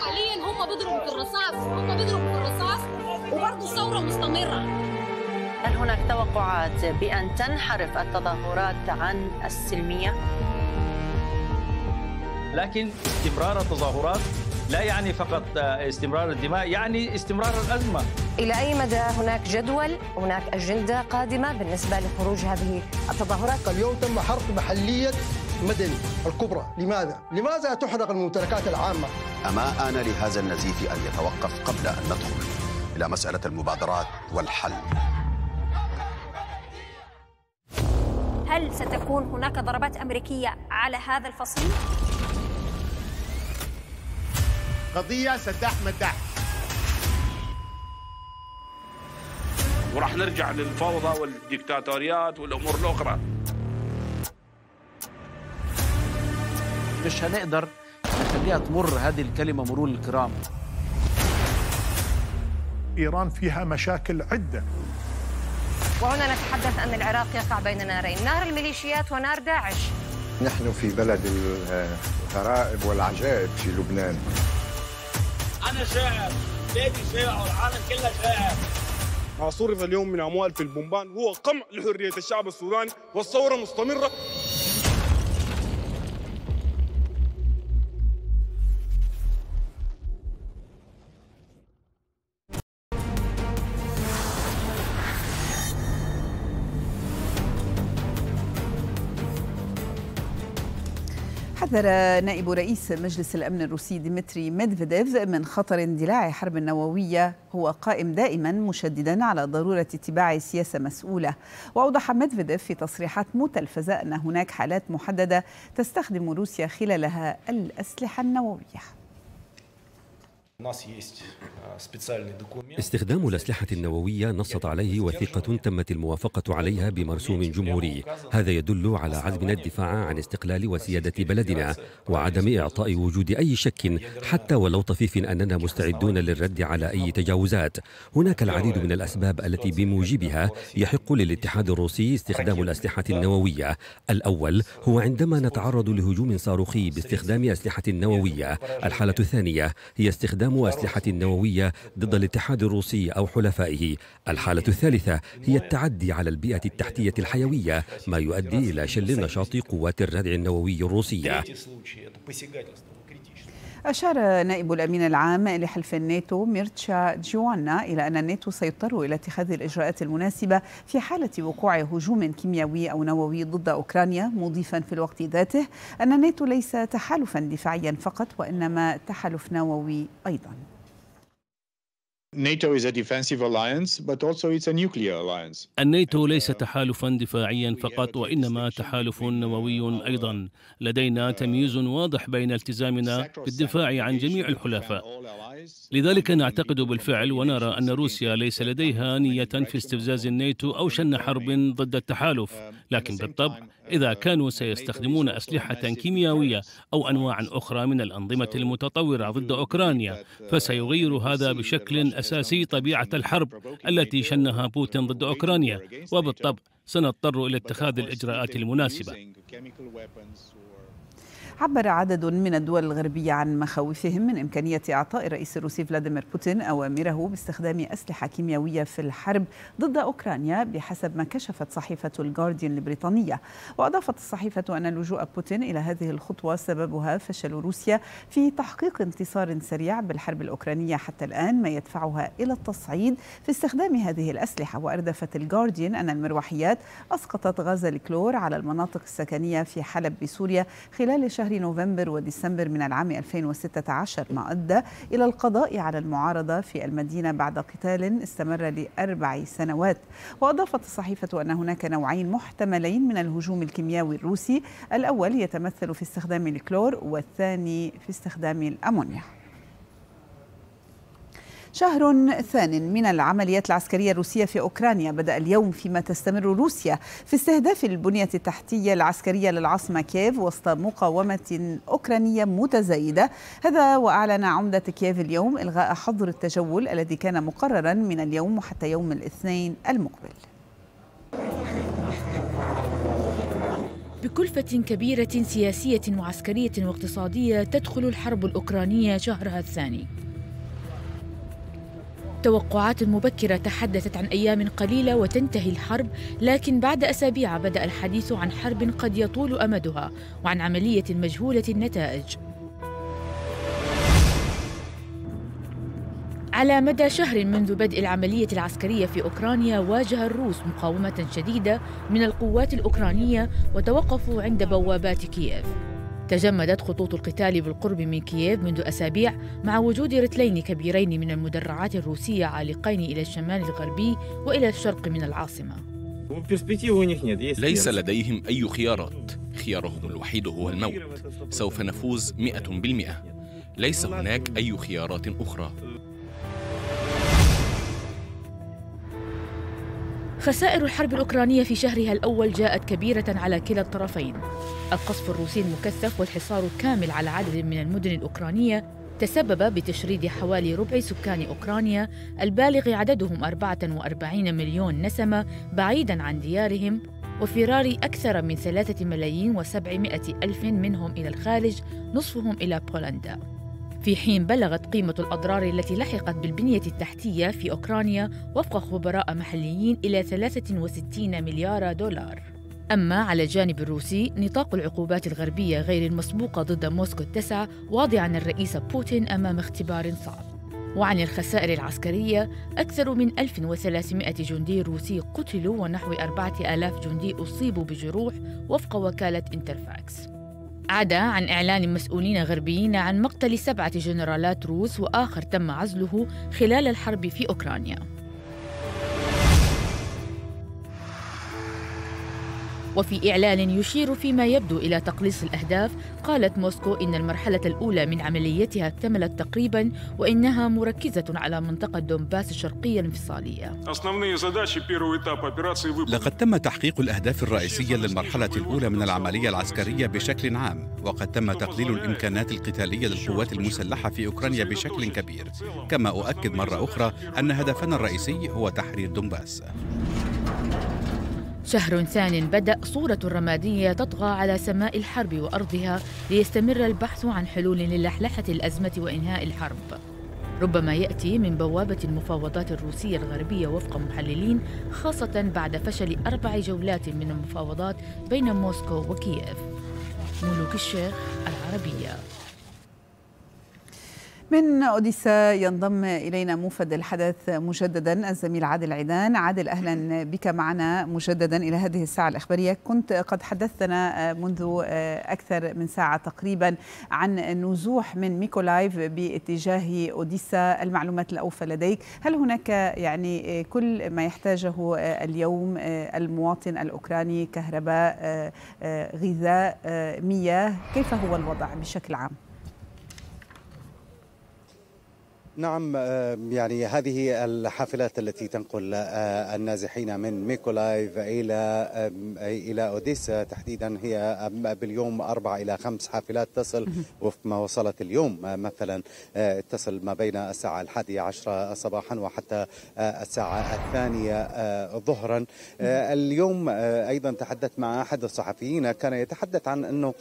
حاليا هم بيضربوا في الرصاص هم بيضربوا في الرصاص وبرضه الثورة مستمرة هل هناك توقعات بأن تنحرف التظاهرات عن السلمية؟ لكن استمرار التظاهرات لا يعني فقط استمرار الدماء يعني استمرار الأزمة إلى أي مدى هناك جدول هناك أجندة قادمة بالنسبة لخروج هذه التظاهرات اليوم تم حرق محلية مدني الكبرى لماذا؟ لماذا تحرق الممتلكات العامة؟ أما آن لهذا النزيف أن يتوقف قبل أن ندخل إلى مسألة المبادرات والحل هل ستكون هناك ضربات أمريكية على هذا الفصيل؟ قضية سداح مداح وراح نرجع للفوضى والديكتاتوريات والأمور الأخرى. مش هنقدر نخليها تمر هذه الكلمة مرور الكرام. إيران فيها مشاكل عدة. وهنا نتحدث أن العراق يقع بين نارين نار الميليشيات ونار داعش. نحن في بلد الغرائب والعجائب في لبنان. أنا شاعر بيتي شاعر العالم كله شاعر. ما صرف اليوم من أموال في البنبان هو قمع لحرية الشعب السوداني والثورة مستمرة. حذر نائب رئيس مجلس الأمن الروسي ديمتري ميدفيديف من خطر اندلاع حرب نووية هو قائم دائما مشددا على ضرورة اتباع سياسة مسؤولة. وأوضح ميدفيديف في تصريحات متلفزة أن هناك حالات محددة تستخدم روسيا خلالها الأسلحة النووية. استخدام الأسلحة النووية نصت عليه وثيقة تمت الموافقة عليها بمرسوم جمهوري. هذا يدل على عزمنا الدفاع عن استقلال وسيادة بلدنا وعدم إعطاء وجود أي شك حتى ولو طفيف أننا مستعدون للرد على أي تجاوزات. هناك العديد من الأسباب التي بموجبها يحق للاتحاد الروسي استخدام الأسلحة النووية. الأول هو عندما نتعرض لهجوم صاروخي باستخدام أسلحة نووية. الحالة الثانية هي استخدام استخدام أسلحة نووية ضد الاتحاد الروسي أو حلفائه. الحالة الثالثة هي التعدي على البيئة التحتية الحيوية ما يؤدي إلى شل نشاط قوات الردع النووي الروسية. أشار نائب الأمين العام لحلف الناتو ميرتشا جوانا إلى أن الناتو سيضطر إلى اتخاذ الإجراءات المناسبة في حالة وقوع هجوم كيميائي أو نووي ضد أوكرانيا مضيفا في الوقت ذاته أن الناتو ليس تحالفا دفاعيا فقط وإنما تحالف نووي أيضا. NATO is a defensive alliance, but also it's a nuclear alliance. الناتو ليس تحالفا دفاعيا فقط وإنما تحالف نووي أيضا. لدينا تمييز واضح بين التزامنا بالدفاع عن جميع الحلفاء. لذلك نعتقد بالفعل ونرى أن روسيا ليس لديها نية في استفزاز الناتو أو شن حرب ضد التحالف. لكن بالطبع إذا كانوا سيستخدمون أسلحة كيميائية أو أنواع أخرى من الأنظمة المتطورة ضد أوكرانيا فسيغير هذا بشكل أساسي طبيعة الحرب التي شنها بوتين ضد أوكرانيا وبالطبع سنضطر إلى اتخاذ الإجراءات المناسبة. عبر عدد من الدول الغربية عن مخاوفهم من إمكانية إعطاء الرئيس الروسي فلاديمير بوتين أوامره باستخدام أسلحة كيميائية في الحرب ضد أوكرانيا بحسب ما كشفت صحيفة الجارديان البريطانية. وأضافت الصحيفة أن لجوء بوتين إلى هذه الخطوة سببها فشل روسيا في تحقيق انتصار سريع بالحرب الأوكرانية حتى الآن ما يدفعها إلى التصعيد في استخدام هذه الأسلحة. وأردفت الجارديان أن المروحيات أسقطت غاز الكلور على المناطق السكنية في حلب بسوريا خلال شهر شهر نوفمبر وديسمبر من العام 2016 ما أدى إلى القضاء على المعارضة في المدينة بعد قتال استمر لأربع سنوات. وأضافت الصحيفة أن هناك نوعين محتملين من الهجوم الكيميائي الروسي. الأول يتمثل في استخدام الكلور والثاني في استخدام الأمونيا. شهر ثان من العمليات العسكرية الروسية في أوكرانيا بدأ اليوم فيما تستمر روسيا في استهداف البنية التحتية العسكرية للعاصمة كييف وسط مقاومة أوكرانية متزايدة. هذا وأعلن عمدة كييف اليوم إلغاء حظر التجول الذي كان مقررا من اليوم حتى يوم الاثنين المقبل. بكلفة كبيرة سياسية وعسكرية واقتصادية تدخل الحرب الأوكرانية شهرها الثاني. التوقعات المبكرة تحدثت عن أيام قليلة وتنتهي الحرب، لكن بعد أسابيع بدأ الحديث عن حرب قد يطول أمدها وعن عملية مجهولة النتائج. على مدى شهر منذ بدء العملية العسكرية في أوكرانيا واجه الروس مقاومة شديدة من القوات الأوكرانية وتوقفوا عند بوابات كييف تجمدت خطوط القتال بالقرب من كييف منذ أسابيع مع وجود رتلين كبيرين من المدرعات الروسية عالقين إلى الشمال الغربي وإلى الشرق من العاصمة. ليس لديهم أي خيارات. خيارهم الوحيد هو الموت. سوف نفوز مئة بالمئة. ليس هناك أي خيارات أخرى. خسائر الحرب الأوكرانية في شهرها الأول جاءت كبيرة على كلا الطرفين. القصف الروسي المكثف والحصار الكامل على عدد من المدن الأوكرانية تسبب بتشريد حوالي ربع سكان أوكرانيا البالغ عددهم 44 مليون نسمة بعيداً عن ديارهم وفرار أكثر من ثلاثة ملايين وسبعمائة ألف منهم إلى الخارج نصفهم إلى بولندا. في حين بلغت قيمة الأضرار التي لحقت بالبنية التحتية في أوكرانيا وفق خبراء محليين إلى 63 مليار دولار. أما على الجانب الروسي نطاق العقوبات الغربية غير المسبوقة ضد موسكو اتسع واضعا الرئيس بوتين أمام اختبار صعب. وعن الخسائر العسكرية أكثر من 1300 جندي روسي قتلوا ونحو 4000 جندي أصيبوا بجروح وفق وكالة انترفاكس عدا عن إعلان مسؤولين غربيين عن مقتل سبعة جنرالات روس وآخر تم عزله خلال الحرب في أوكرانيا. وفي إعلان يشير فيما يبدو إلى تقليص الأهداف قالت موسكو إن المرحلة الأولى من عمليتها اكتملت تقريبا وإنها مركزة على منطقة دونباس الشرقية الانفصالية. لقد تم تحقيق الأهداف الرئيسية للمرحلة الأولى من العملية العسكرية بشكل عام وقد تم تقليل الإمكانات القتالية للقوات المسلحة في أوكرانيا بشكل كبير. كما أؤكد مرة أخرى أن هدفنا الرئيسي هو تحرير دونباس شهر ثان بدأ صورة رمادية تطغى على سماء الحرب وأرضها ليستمر البحث عن حلول للحلحة الأزمة وإنهاء الحرب. ربما يأتي من بوابة المفاوضات الروسية الغربية وفق محللين خاصة بعد فشل أربع جولات من المفاوضات بين موسكو وكييف. ملوك الشيخ العربية. من أوديسا ينضم إلينا موفد الحدث مجددا الزميل عادل عيدان. عادل أهلا بك معنا مجددا إلى هذه الساعة الإخبارية. كنت قد حدثنا منذ أكثر من ساعة تقريبا عن نزوح من ميكولايف باتجاه أوديسا. المعلومات الأوفى لديك. هل هناك يعني كل ما يحتاجه اليوم المواطن الأوكراني كهرباء غذاء مياه؟ كيف هو الوضع بشكل عام؟ نعم يعني هذه الحافلات التي تنقل النازحين من ميكولايف إلى إلى أوديسا تحديدا. هي باليوم أربع إلى خمس حافلات تصل وفق ما وصلت اليوم مثلا تصل ما بين الساعة الحادية عشرة صباحا وحتى الساعة الثانية ظهرا. اليوم أيضا تحدثت مع أحد الصحفيين كان يتحدث عن إنه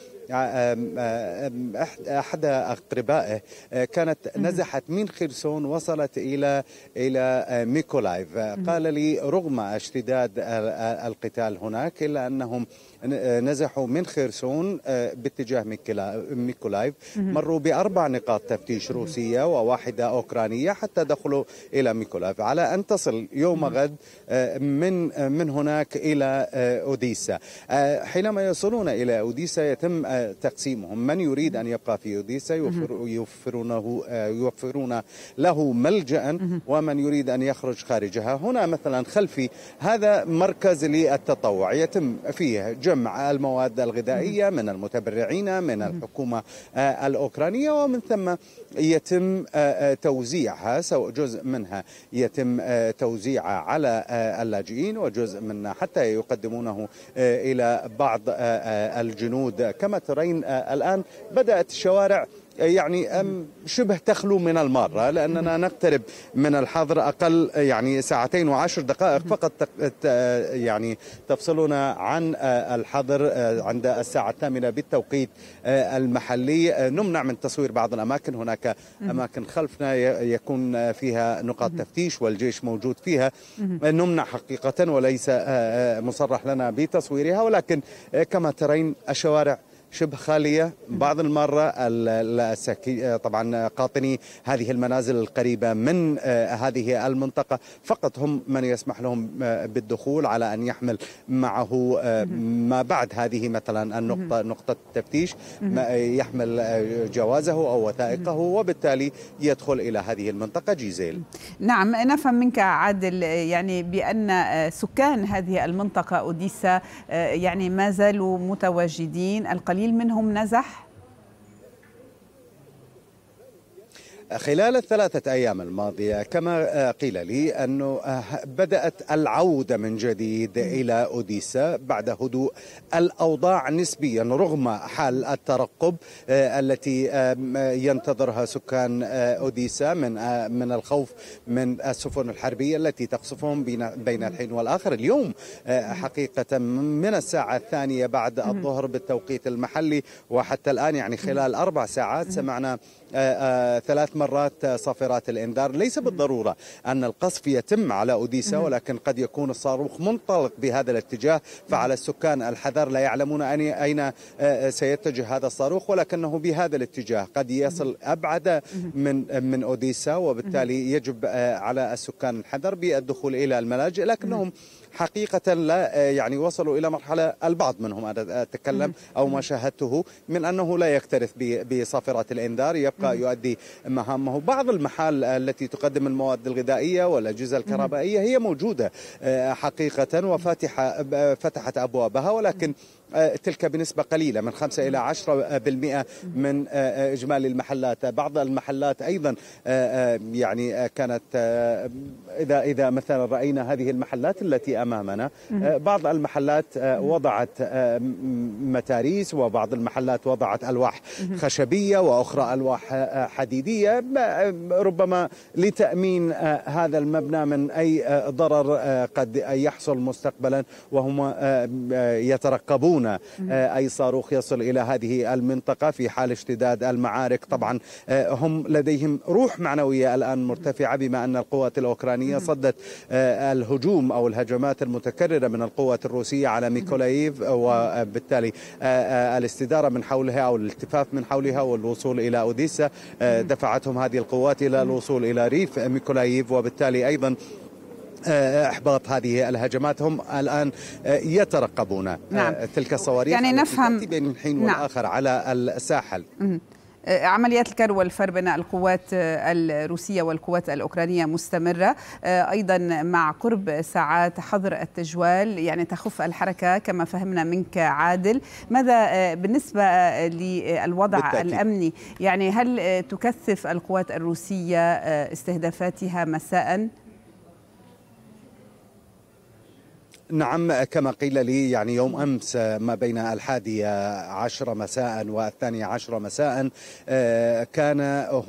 أحد أقربائه كانت نزحت من خرسون وصلت إلى إلى ميكولايف. قال لي رغم اشتداد القتال هناك إلا أنهم نزحوا من خرسون باتجاه ميكولايف مروا بأربع نقاط تفتيش روسية وواحدة أوكرانية حتى دخلوا إلى ميكولايف. على أن تصل يوم غد من من هناك إلى أوديسا. حينما يصلون إلى أوديسا يتم تقسيمهم. من يريد أن يبقى في أوديسا؟ يوفرونه يوفرون له ملجأ ومن يريد أن يخرج خارجها. هنا مثلا خلفي هذا مركز للتطوع. يتم فيه جمع المواد الغذائية من المتبرعين من الحكومة الأوكرانية ومن ثم يتم توزيعها سواء جزء منها يتم توزيعها على اللاجئين وجزء منها حتى يقدمونه إلى بعض الجنود. كما ترين الآن بدأت الشوارع يعني شبه تخلو من المارة لأننا نقترب من الحظر أقل يعني ساعتين وعشر دقائق فقط يعني تفصلنا عن الحظر عند الساعة الثامنة بالتوقيت المحلي. نمنع من تصوير بعض الأماكن هناك أماكن خلفنا يكون فيها نقاط تفتيش والجيش موجود فيها. نمنع حقيقة وليس مصرح لنا بتصويرها ولكن كما ترين الشوارع شبه خالية. بعض المرة طبعا قاطني هذه المنازل القريبة من هذه المنطقة. فقط هم من يسمح لهم بالدخول على أن يحمل معه ما بعد هذه مثلا النقطة نقطة التفتيش يحمل جوازه أو وثائقه وبالتالي يدخل إلى هذه المنطقة جيزيل. نعم نفهم منك عادل يعني بأن سكان هذه المنطقة أوديسا يعني ما زالوا متواجدين القليل منهم نزح. خلال الثلاثة أيام الماضية كما قيل لي أنه بدأت العودة من جديد إلى أوديسا بعد هدوء الأوضاع نسبيا رغم حال الترقب التي ينتظرها سكان أوديسا من من الخوف من السفن الحربية التي تقصفهم بين الحين والآخر. اليوم حقيقة من الساعة الثانية بعد الظهر بالتوقيت المحلي وحتى الآن يعني خلال أربع ساعات سمعنا ثلاث مرات صافرات الإنذار. ليس بالضرورة أن القصف يتم على أوديسا ولكن قد يكون الصاروخ منطلق بهذا الاتجاه. فعلى السكان الحذر لا يعلمون أين سيتجه هذا الصاروخ ولكنه بهذا الاتجاه. قد يصل أبعد من من أوديسا وبالتالي يجب على السكان الحذر بالدخول إلى الملاجئ لكنهم حقيقة لا يعني وصلوا إلى مرحلة البعض منهم أنا أتكلم أو ما شاهدته من أنه لا يكترث بصافرات الإنذار يبقى يؤدي مهامه. بعض المحال التي تقدم المواد الغذائية والأجهزة الكهربائية هي موجودة حقيقة وفاتحة فتحت أبوابها ولكن تلك بنسبة قليلة من 5 إلى 10% من إجمالي المحلات. بعض المحلات أيضا يعني كانت إذا إذا مثلا رأينا هذه المحلات التي أمامنا بعض المحلات وضعت متاريس وبعض المحلات وضعت ألواح خشبية وأخرى ألواح حديدية. ربما لتأمين هذا المبنى من أي ضرر قد يحصل مستقبلا وهم يترقبون. أي صاروخ يصل إلى هذه المنطقة في حال اشتداد المعارك. طبعا هم لديهم روح معنوية الآن مرتفعة بما أن القوات الأوكرانية صدت الهجوم أو الهجمات المتكررة من القوات الروسية على ميكولايف وبالتالي الاستدارة من حولها أو الالتفاف من حولها والوصول إلى أوديسا دفعتهم هذه القوات إلى الوصول إلى ريف ميكولايف وبالتالي أيضا إحباط هذه الهجمات هم الان يترقبون نعم. تلك الصواريخ يعني نفهم بين الحين والآخر نعم. على الساحل عمليات الكر والفر بين القوات الروسية والقوات الأوكرانية مستمرة أيضا مع قرب ساعات حظر التجوال يعني تخف الحركة كما فهمنا منك عادل ماذا بالنسبة للوضع بالتأكيد. الأمني يعني هل تكثف القوات الروسية استهدافاتها مساء؟ نعم كما قيل لي يعني يوم أمس ما بين الحادية عشر مساء والثانية عشر مساء كان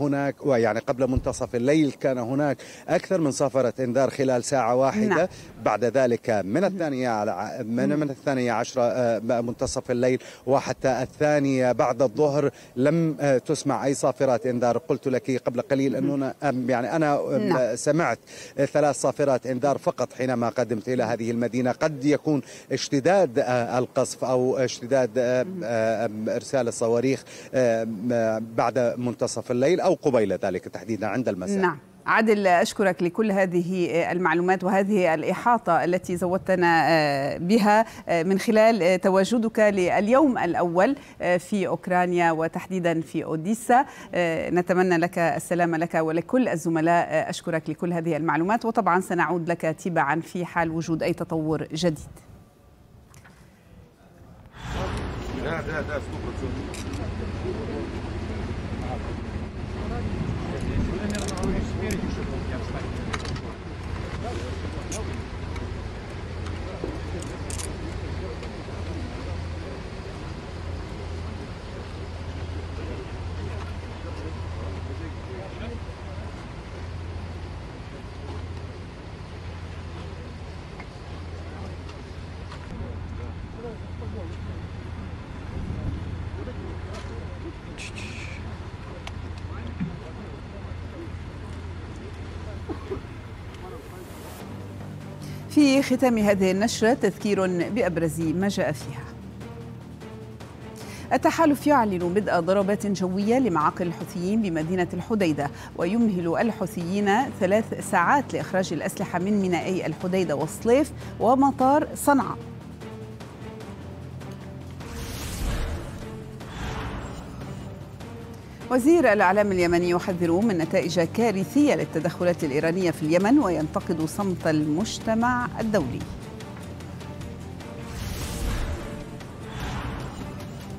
هناك ويعني قبل منتصف الليل كان هناك أكثر من صفرة إنذار خلال ساعة واحدة. نعم. بعد ذلك من الثانية من من الثانية عشرة منتصف الليل وحتى الثانية بعد الظهر لم تسمع أي صافرات إنذار. قلت لك قبل قليل أنه يعني أنا نعم. سمعت ثلاث صافرات إنذار فقط حينما قدمت إلى هذه المدينة. قد يكون اشتداد القصف أو اشتداد إرسال الصواريخ بعد منتصف الليل أو قبيل ذلك تحديدا عند المساء. نعم. عادل أشكرك لكل هذه المعلومات وهذه الإحاطة التي زودتنا بها من خلال تواجدك لليوم الأول في أوكرانيا وتحديدا في أوديسا. نتمنى لك السلامة لك ولكل الزملاء. أشكرك لكل هذه المعلومات وطبعا سنعود لك تبعا في حال وجود أي تطور جديد. ختام هذه النشرة تذكير بأبرز ما جاء فيها. التحالف يعلن بدء ضربات جوية لمعاقل الحوثيين بمدينة الحديدة ويمهل الحوثيين ثلاث ساعات لإخراج الأسلحة من مينائي الحديدة والصليف ومطار صنعاء. وزير الإعلام اليمني يحذر من نتائج كارثية للتدخلات الإيرانية في اليمن وينتقد صمت المجتمع الدولي.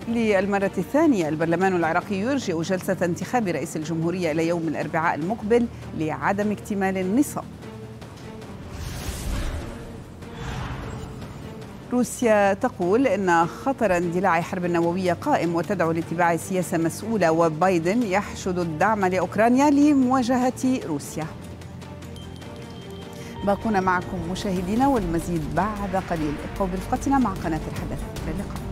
للمرة الثانية البرلمان العراقي يرجئ جلسة انتخاب رئيس الجمهورية إلى يوم الأربعاء المقبل لعدم اكتمال النصاب. روسيا تقول إن خطر اندلاع حرب نووية قائم وتدعو لاتباع سياسة مسؤولة وبايدن يحشد الدعم لأوكرانيا لمواجهة روسيا. باقون معكم مشاهدينا والمزيد بعد قليل ابقوا برفقتنا مع قناة الحدث إلى اللقاء.